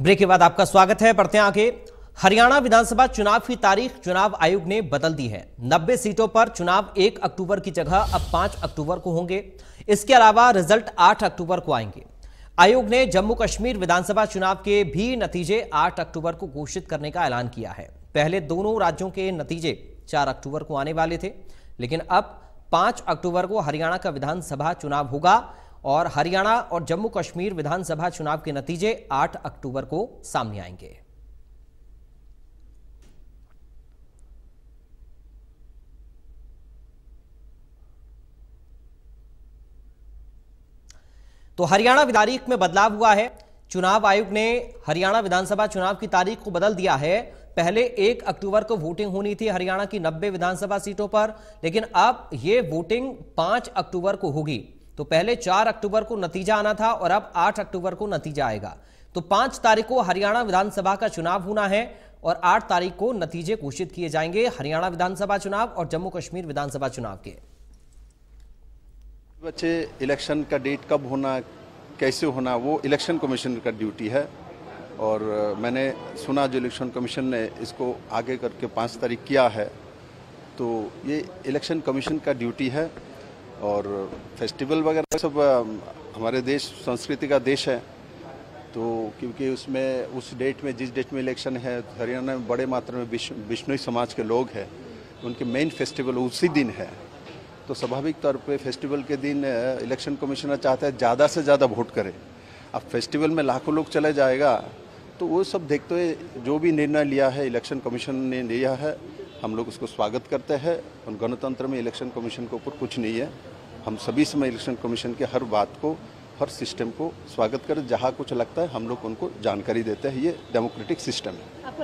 Break के बाद आपका स्वागत है, बढ़ते हैं आगे। हरियाणा विधानसभा चुनाव की तारीख चुनाव आयोग ने बदल दी है। 90 सीटों पर चुनाव 1 अक्टूबर की जगह अब 5 अक्टूबर को होंगे। इसके अलावा रिज़ल्ट 8 अक्टूबर को आएँगे। आयोग ने जम्मू कश्मीर विधानसभा चुनाव के भी नतीजे 8 अक्टूबर को घोषित करने का ऐलान किया है। पहले दोनों राज्यों के नतीजे 4 अक्टूबर को आने वाले थे, लेकिन अब 5 अक्टूबर को हरियाणा का विधानसभा चुनाव होगा। और हरियाणा और जम्मू कश्मीर विधानसभा चुनाव के नतीजे 8 अक्टूबर को सामने आएँगे। तो हरियाणा तारीख में बदलाव हुआ है। चुनाव आयोग ने हरियाणा विधानसभा चुनाव की तारीख को बदल दिया है। पहले एक अक्टूबर को वोटिंग होनी थी हरियाणा की 90 विधानसभा सीटों पर, लेकिन अब यह वोटिंग 5 अक्टूबर को होगी। तो पहले 4 अक्टूबर को नतीजा आना था और अब 8 अक्टूबर को नतीजा आएगा। तो 5 तारीख को हरियाणा विधानसभा का चुनाव होना है और 8 तारीख को नतीजे घोषित किए जाएँगे हरियाणा विधानसभा चुनाव और जम्मू कश्मीर विधानसभा चुनाव के। बच्चे, इलेक्शन का डेट कब होना, कैसे होना, वो इलेक्शन कमीशन का ड्यूटी है। और मैंने सुना जो इलेक्शन कमीशन ने इसको आगे करके पाँच तारीख किया है। तो ये इलेक्शन कमीशन का ड्यूटी है। और फेस्टिवल वगैरह सब हमारे देश, संस्कृति का देश है। तो क्योंकि उसमें, उस डेट में, जिस डेट में इलेक्शन है, हरियाणा में बड़े मात्रा में विष्णु समाज के लोग हैं। उनके मेन फेस्टिवल उसी दिन है। तो स्वाभाविक तौर पे फेस्टिवल के दिन इलेक्शन कमिश्नर चाहता है ज़्यादा से ज़्यादा वोट करे। अब फेस्टिवल में लाखों लोग चले जाएगा तो वो सब देखते हुए जो भी निर्णय लिया है, इलेक्शन कमीशन ने लिया है हम लोग उसको स्वागत करते हैं। और गणतंत्र में इलेक्शन कमीशन के ऊपर कुछ नहीं है। हम सभी समय इलेक्शन कमीशन के हर बात को, हर सिस्टम को स्वागत करें। जहाँ कुछ लगता है, हम लोग उनको जानकारी देते हैं। ये डेमोक्रेटिक सिस्टम है।